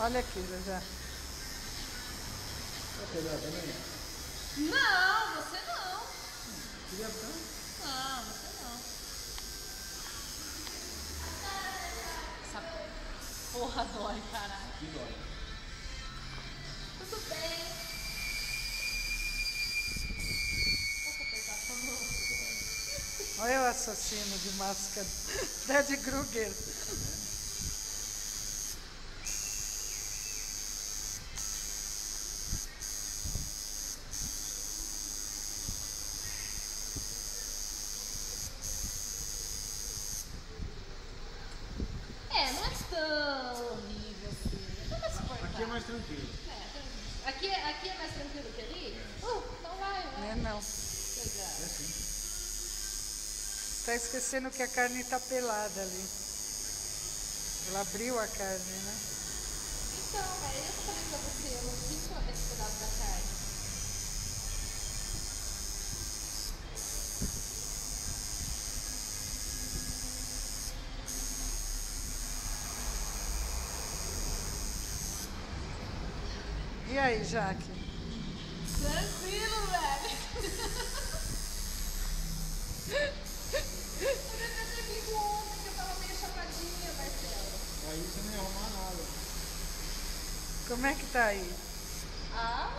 Olha aqui, já. Quer? Não, você não. Queria Não, você não. Essa porra dói, caralho. Olha o assassino de máscara. Fred Krueger. É, não é tão horrível assim. Aqui é mais tranquilo. É, aqui, é- aqui é mais tranquilo que ali? Uh, então vai, Né, vai. não. Pegar. É assim. Tá esquecendo que a carne tá pelada ali. Ela abriu a carne, né? Então, é eu que falei pra você, eu não sinto esse pedaço da carne. E aí, Jaque? Tranquilo, velho. Ia arrumar nada. Como é que tá aí? Ah,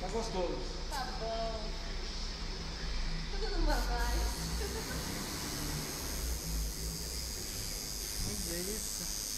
Tá gostoso. tá bom. Tudo numa mais. Olha isso.